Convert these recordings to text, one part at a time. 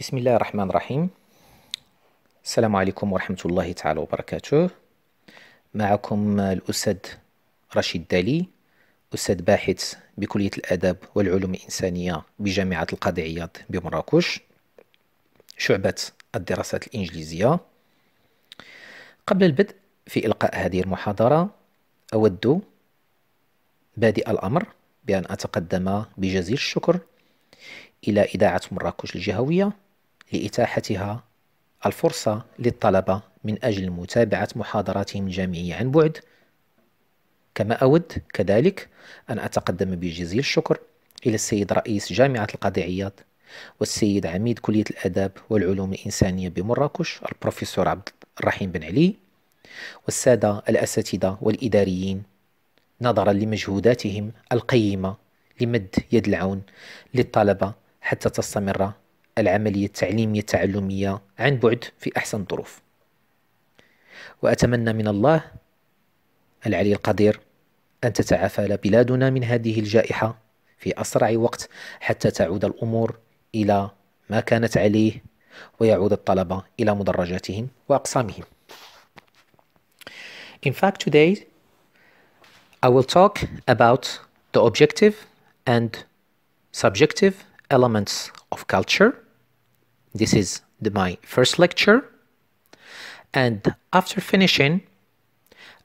بسم الله الرحمن الرحيم السلام عليكم ورحمة الله تعالى وبركاته معكم الأستاذ رشيد دالي أستاذ باحث بكلية الآداب والعلوم الإنسانية بجامعة القاضي عياض بمراكش شعبة الدراسات الإنجليزية قبل البدء في إلقاء هذه المحاضرة أود بادئ الأمر بأن أتقدم بجزيل الشكر إلى إذاعة مراكش الجهوية لإتاحتها الفرصة للطلبة من أجل متابعة محاضراتهم الجامعية عن بعد كما أود كذلك أن أتقدم بجزيل الشكر إلى السيد رئيس جامعة القاضي عياض والسيد عميد كلية الآداب والعلوم الإنسانية بمراكش البروفيسور عبد الرحيم بن علي والسادة الأساتذة والإداريين نظرا لمجهوداتهم القيمة لمد يد العون للطلبة حتى تستمر العملية التعليمية التعلمية عن بعد في أحسن الظروف وأتمنى من الله العلي القدير أن تتعافى بلادنا من هذه الجائحة في أسرع وقت حتى تعود الأمور إلى ما كانت عليه ويعود الطلبة إلى مدرجاتهم وأقسامهم. In fact, today I will talk about the objective and subjective elements of culture. This is the, my first lecture. And after finishing,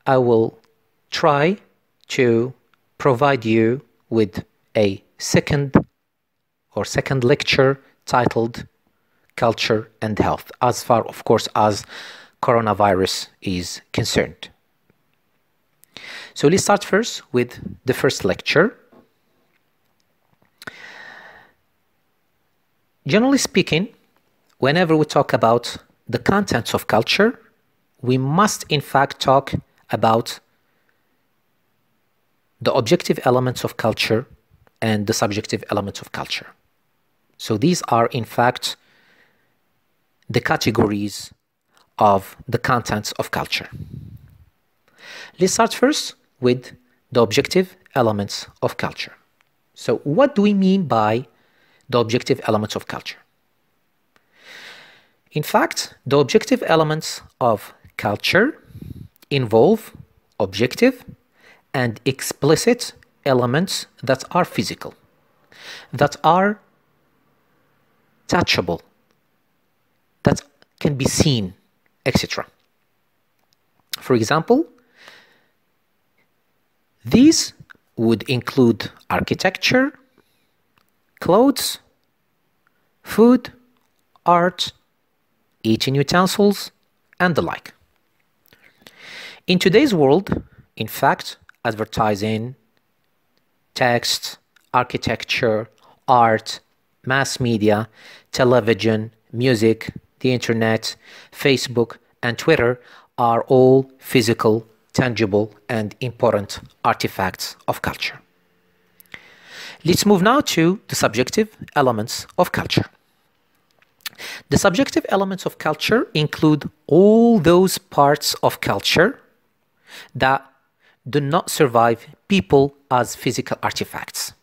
I will try to provide you with a second or second lecture titled Culture and Health, as far, of course, as coronavirus is concerned. So let's start first with the first lecture. Generally speaking, whenever we talk about the contents of culture, we must in fact talk about the objective elements of culture and the subjective elements of culture. So these are in fact the categories of the contents of culture. Let's start first with the objective elements of culture. So what do we mean by the objective elements of culture? In fact, the objective elements of culture involve objective and explicit elements that are physical, that are touchable, that can be seen, etc. For example, these would include architecture, clothes, food, art, eating utensils, and the like. In today's world, in fact, advertising, text, architecture, art, mass media, television, music, the internet, Facebook, and Twitter are all physical, tangible, and important artifacts of culture. Let's move now to the subjective elements of culture. The subjective elements of culture include all those parts of culture that do not survive people as physical artifacts.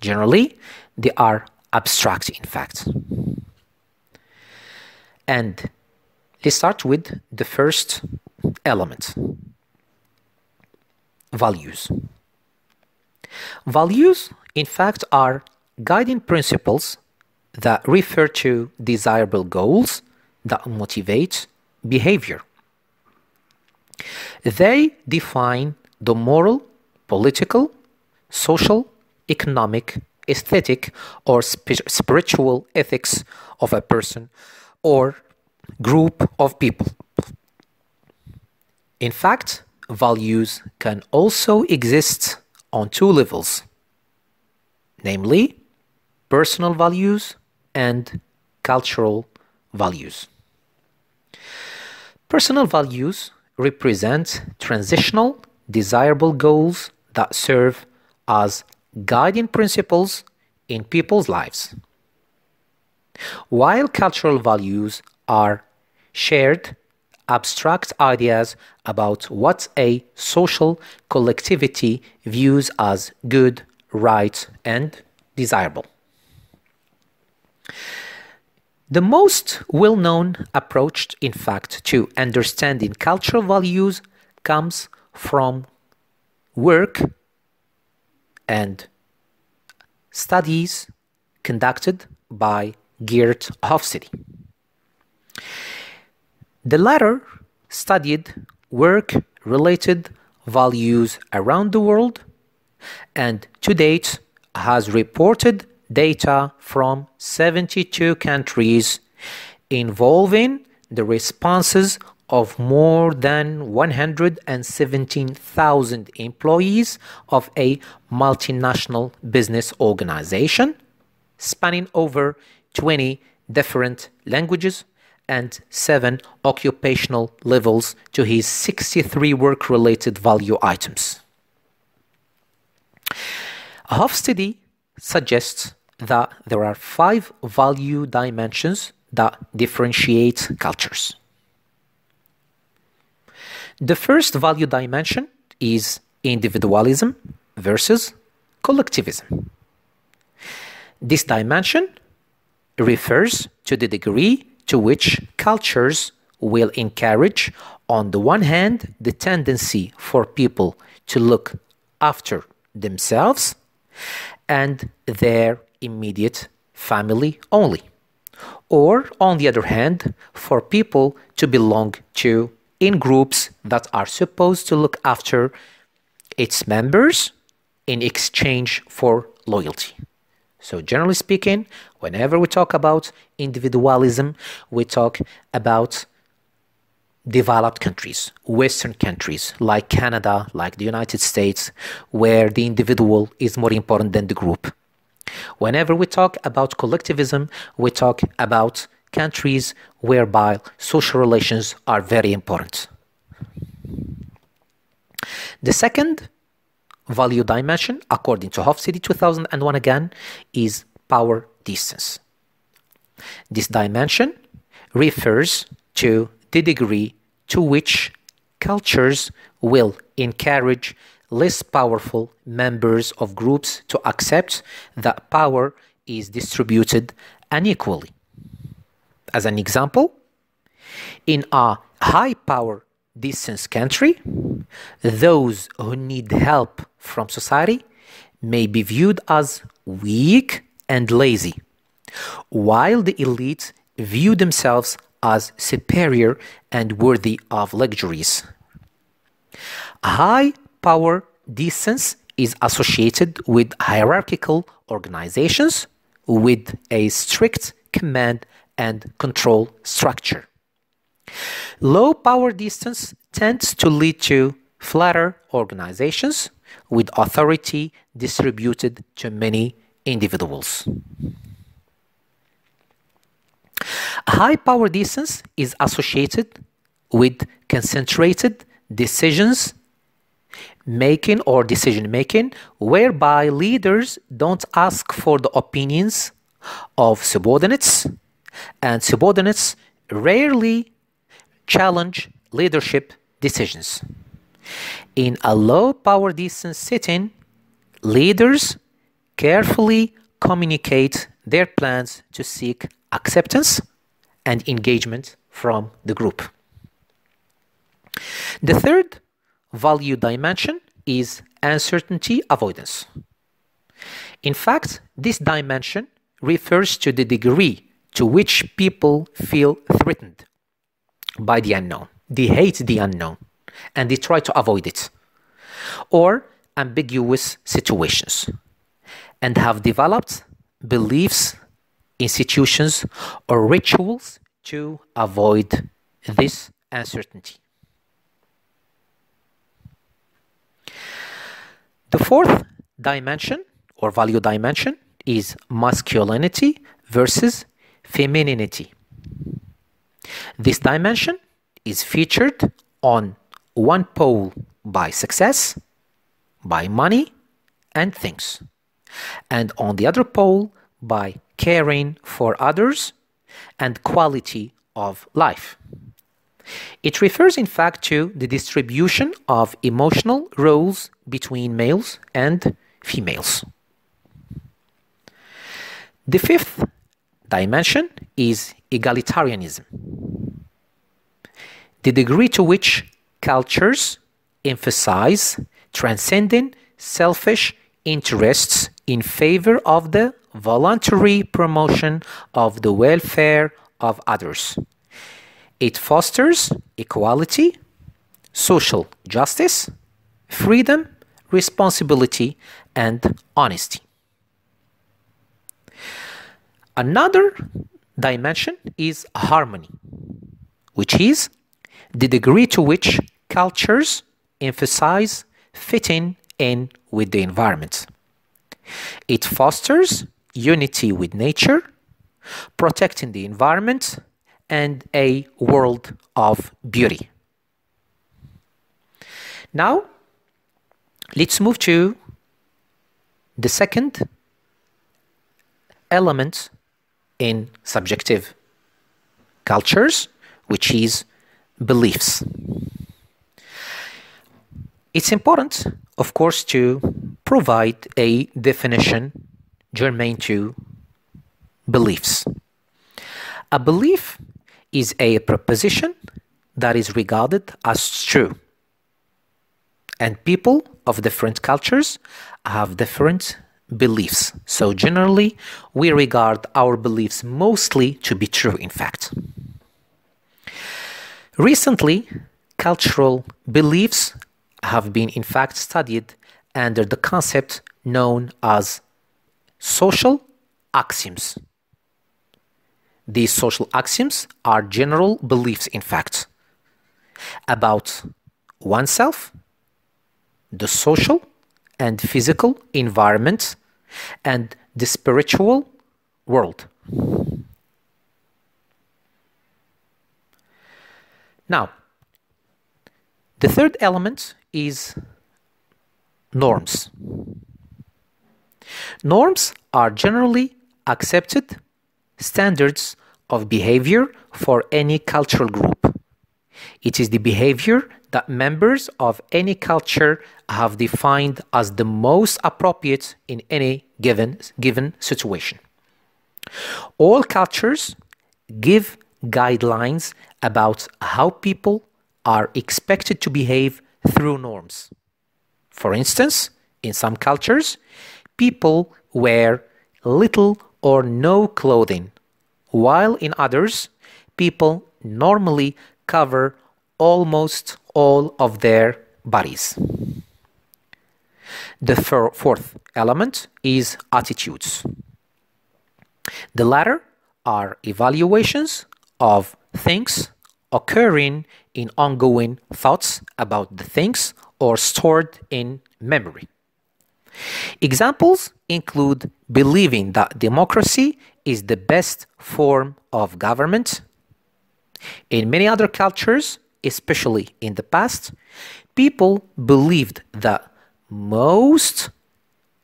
Generally, they are abstract, in fact. And let's start with the first element values. Values, in fact, are guiding principles that refer to desirable goals that motivate behavior. They define the moral, political, social, economic, aesthetic, or sp- spiritual ethics of a person or group of people. In fact, values can also exist on two levels namely, personal values and cultural values. Personal values represent transitional, desirable goals that serve as guiding principles in people's lives. While cultural values are shared, abstract ideas about what a social collectivity views as good, right, and desirable. The most well known approach, in fact, to understanding cultural values comes from work and studies conducted by Geert Hofstede. The latter studied work related values around the world and to date has reported data from 72 countries involving the responses of more than 117,000 employees of a multinational business organization spanning over 20 different languages and 7 occupational levels to his 63 work related value items. Hofstede suggests that there are five value dimensions that differentiate cultures. The first value dimension is individualism versus collectivism. This dimension refers to the degree to which cultures will encourage, on the one hand, the tendency for people to look after themselves and their immediate family only. Or, on the other hand, for people to belong to in groups that are supposed to look after its members in exchange for loyalty. So, generally speaking, whenever we talk about individualism, we talk about developed countries, Western countries like Canada, like the United States, where the individual is more important than the group. Whenever we talk about collectivism, we talk about countries whereby social relations are very important. The second value dimension, according to Hofstede 2001 again, is power distance. This dimension refers to the degree to which cultures will encourage less powerful members of groups to accept that power is distributed unequally. As an example, in a high power distance country, those who need help from society may be viewed as weak and lazy, while the elite view themselves as superior and worthy of luxuries. High power distance is associated with hierarchical organizations with a strict command and control structure. Low power distance tends to lead to flatter organizations with authority distributed to many individuals. High power distance is associated with concentrated decisions making or decision making, whereby leaders don't ask for the opinions of subordinates, and subordinates rarely challenge leadership decisions. In a low power distance setting, leaders carefully communicate their plans to seek acceptance and engagement from the group. The third value dimension is uncertainty avoidance. In fact, this dimension refers to the degree to which people feel threatened by the unknown. They hate the unknown and they try to avoid it. Or ambiguous situations and have developed beliefs, institutions, or rituals to avoid this uncertainty. The fourth dimension or value dimension is masculinity versus femininity. This dimension is featured on one pole by success, by money, and things, and on the other pole by caring for others and quality of life. It refers, in fact, to the distribution of emotional roles between males and females. The fifth dimension is egalitarianism. The degree to which cultures emphasize transcending selfish interests in favor of the voluntary promotion of the welfare of others. It fosters equality, social justice, freedom, responsibility, and honesty. Another dimension is harmony, which is the degree to which cultures emphasize fitting in with the environment. It fosters unity with nature, protecting the environment, and a world of beauty. Now, let's move to the second element in subjective cultures, which is beliefs. It's important, of course, to provide a definition germane to beliefs. A belief is a proposition that is regarded as true. And people of different cultures have different beliefs. So, generally, we regard our beliefs mostly to be true, in fact. Recently, cultural beliefs have been, in fact, studied under the concept known as social axioms. These social axioms are general beliefs, in fact, about oneself, the social and physical environment, and the spiritual world. Now, the third element is norms. Norms are generally accepted standards of behavior for any cultural group. It is the behavior that members of any culture have defined as the most appropriate in any given, given situation. All cultures give guidelines about how people are expected to behave through norms. For instance, in some cultures, people wear little or no clothing, while in others, people normally cover almost all of their bodies. The fourth element is attitudes. The latter are evaluations of things occurring in ongoing thoughts about the things or stored in memory. Examples include believing that democracy is the best form of government. In many other cultures, especially in the past, people believed that most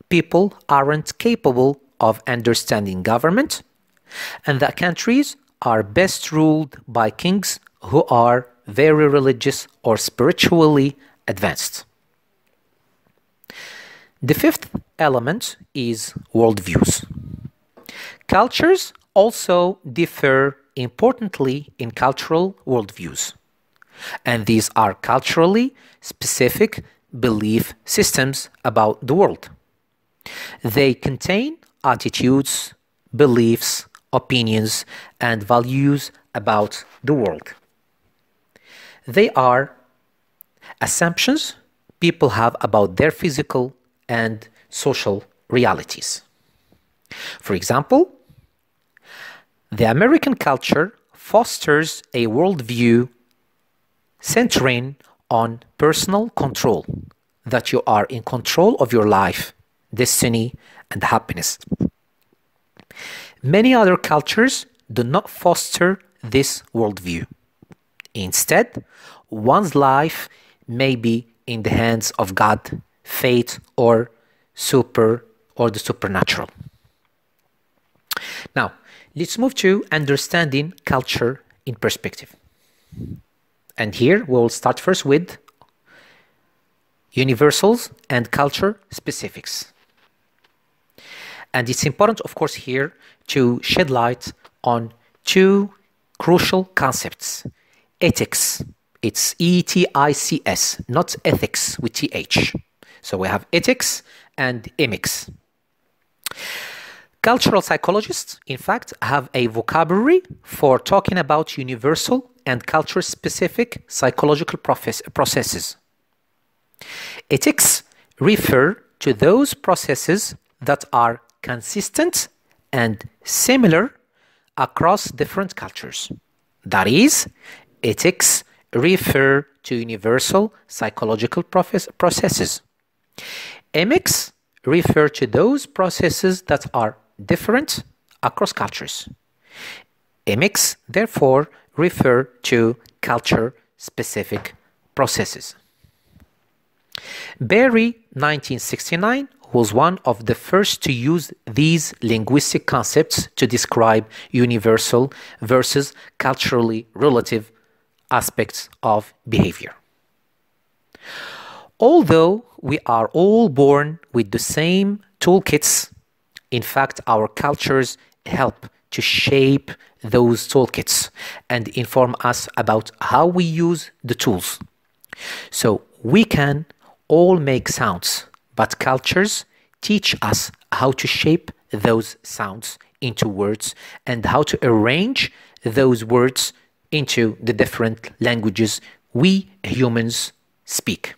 people aren't capable of understanding government and that countries are best ruled by kings who are very religious or spiritually advanced. The fifth element is worldviews. Cultures also differ importantly in cultural worldviews, and these are culturally specific belief systems about the world. They contain attitudes, beliefs, opinions, and values about the world. They are assumptions people have about their physical and social realities. For example, the American culture fosters a worldview centering on personal control, that you are in control of your life, destiny, and happiness. Many other cultures do not foster this worldview. Instead, one's life may be in the hands of God, fate, or super or the supernatural. Now, let's move to understanding culture in perspective. And here we'll start first with universals and culture specifics. And it's important, of course, here to shed light on two crucial concepts etics. It's E T I C S, not ethics with T H. So we have etics and emics. Cultural psychologists, in fact, have a vocabulary for talking about universal and culture specific psychological processes. Etics refer to those processes that are consistent and similar across different cultures. That is, etics refer to universal psychological processes. Emics refer to those processes that are different across cultures. Emics, therefore, refer to culture specific processes. Berry, 1969, was one of the first to use these linguistic concepts to describe universal versus culturally relative aspects of behavior. Although we are all born with the same toolkits, in fact, our cultures help to shape those toolkits and inform us about how we use the tools. So we can all make sounds, but cultures teach us how to shape those sounds into words and how to arrange those words into the different languages we humans speak.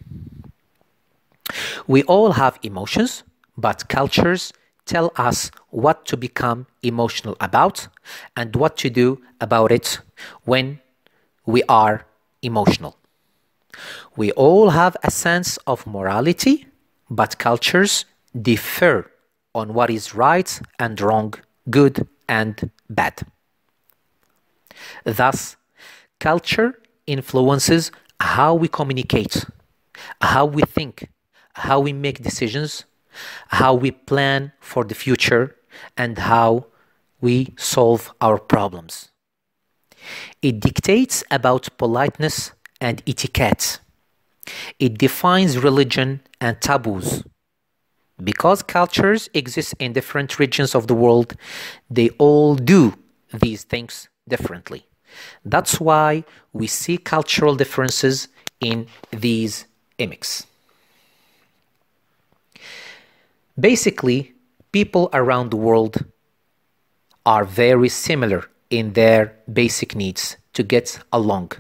We all have emotions, but cultures tell us what to become emotional about and what to do about it when we are emotional. We all have a sense of morality, but cultures differ on what is right and wrong, good and bad. Thus, culture influences how we communicate, how we think, how we make decisions, how we plan for the future, and how we solve our problems. It dictates about politeness and etiquette. It defines religion and taboos. Because cultures exist in different regions of the world, they all do these things differently. That's why we see cultural differences in these emics. Basically, people around the world are very similar in their basic needs to get along,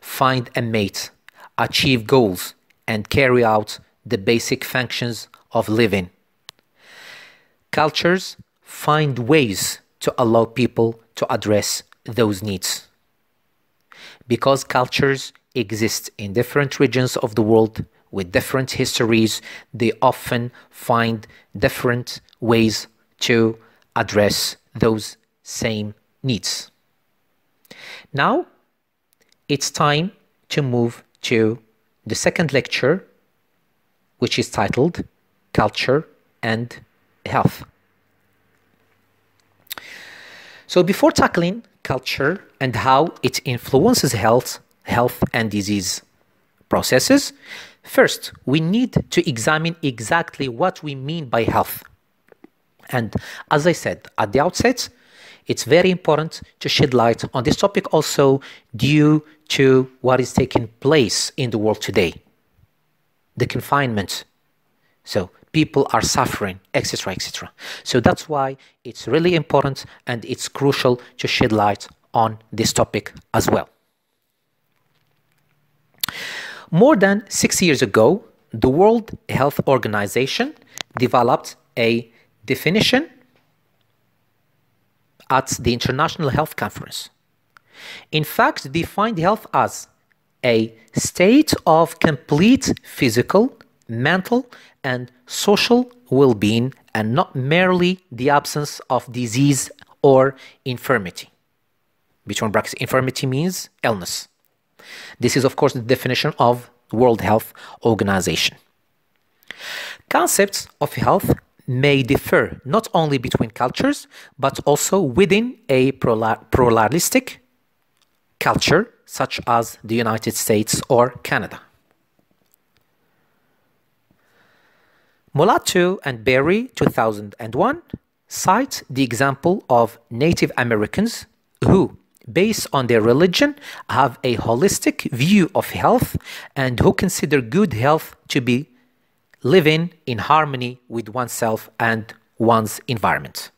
find a mate, achieve goals, and carry out the basic functions of living. Cultures find ways to allow people to address those needs. Because cultures exist in different regions of the world, with different histories, they often find different ways to address those same needs. Now, it's time to move to the second lecture, which is titled Culture and Health. So, before tackling culture and how it influences health, health and disease processes, First, we need to examine exactly what we mean by health. And as I said at the outset, it's very important to shed light on this topic also due to what is taking place in the world today the confinement. So, people are suffering, etc., etc. So, that's why it's really important and it's crucial to shed light on this topic as well. More than six years ago, the World Health Organization developed a definition at the International Health Conference. In fact, defined health as a state of complete physical, mental, and social well being, and not merely the absence of disease or infirmity. Between brackets, infirmity means illness. This is, of course, the definition of World Health Organization. Concepts of health may differ not only between cultures, but also within a pluralistic culture such as the United States or Canada. Mulatto and Berry, 2001, cite the example of Native Americans who, based on their religion, have a holistic view of health and who consider good health to be living in harmony with oneself and one's environment.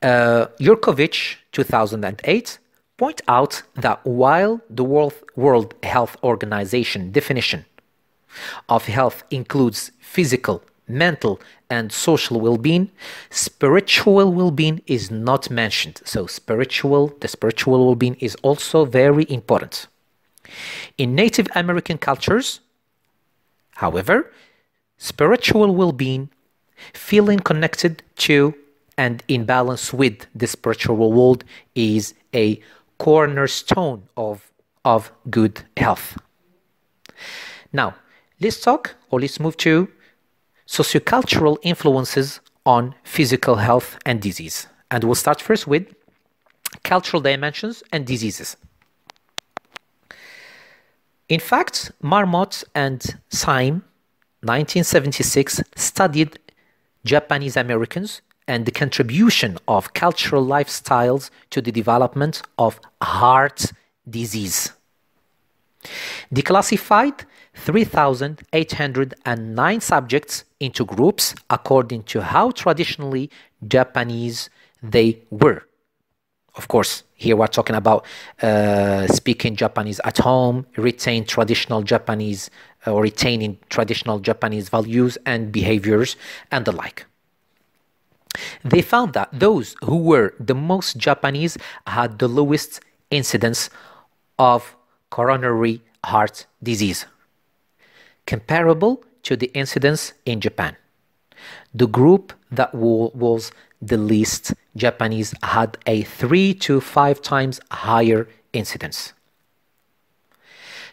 Uh, Yurkovich, 2008, point out that while the World, World Health Organization definition of health includes physical, mental, and social well-being, spiritual well-being is not mentioned. So spiritual, the spiritual well-being is also very important. In Native American cultures, however, spiritual well-being, feeling connected to and in balance with the spiritual world is a cornerstone of, of good health. Now, let's talk or let's move to sociocultural influences on physical health and disease. And we'll start first with cultural dimensions and diseases. In fact, Marmot and Syme, 1976, studied Japanese Americans and the contribution of cultural lifestyles to the development of heart disease. They classified 3,809 subjects into groups according to how traditionally Japanese they were. Of course, here we're talking about uh, speaking Japanese at home, retain traditional Japanese uh, or retaining traditional Japanese values and behaviors and the like. They found that those who were the most Japanese had the lowest incidence of coronary heart disease, comparable to the incidence in Japan. The group that was the least Japanese had a three to five times higher incidence.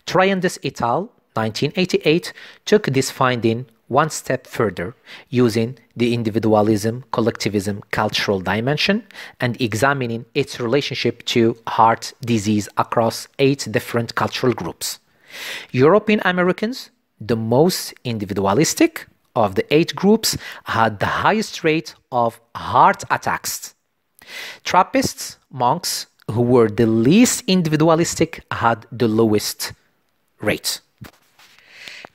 Triandis et al. 1988 took this finding one step further using the individualism collectivism cultural dimension and examining its relationship to heart disease across eight different cultural groups. European Americans, the most individualistic of the eight groups, had the highest rate of heart attacks. Trappists, monks, who were the least individualistic, had the lowest rate.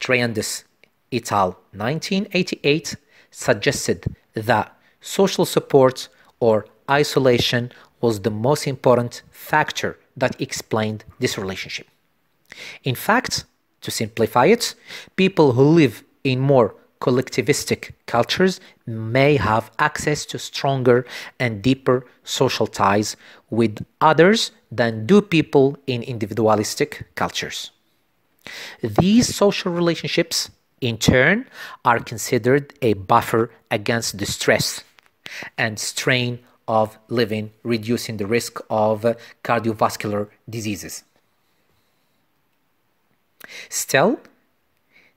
Triandis et al. 1988 suggested that social support or isolation was the most important factor that explained this relationship. In fact, to simplify it, people who live in more collectivistic cultures may have access to stronger and deeper social ties with others than do people in individualistic cultures. These social relationships in turn, are considered a buffer against the stress and strain of living, reducing the risk of cardiovascular diseases. Still,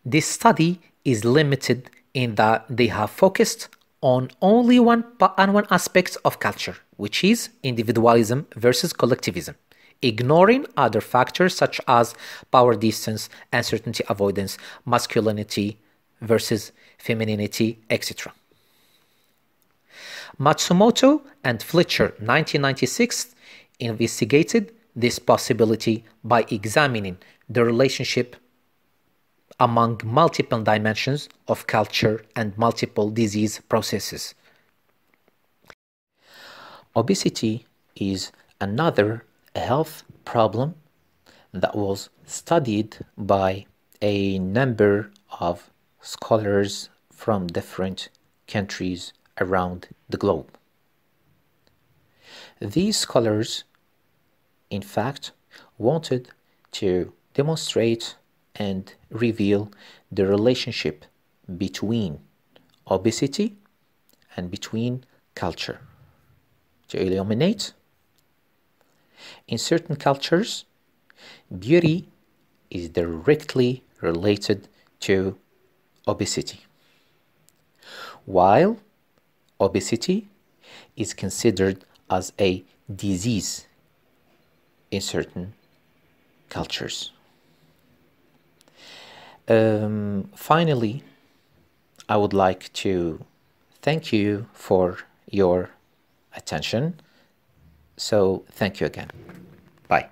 this study is limited in that they have focused on only one, on one aspect of culture, which is individualism versus collectivism ignoring other factors such as power distance, uncertainty avoidance, masculinity versus femininity, etc. Matsumoto and Fletcher 1996 investigated this possibility by examining the relationship among multiple dimensions of culture and multiple disease processes. Obesity is another health problem that was studied by a number of scholars from different countries around the globe. These scholars, in fact, wanted to demonstrate and reveal the relationship between obesity and between culture to illuminate in certain cultures, beauty is directly related to obesity, while obesity is considered as a disease in certain cultures. Um, finally, I would like to thank you for your attention So thank you again. Bye.